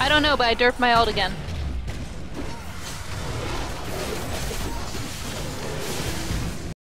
I don't know, but I derped my alt again.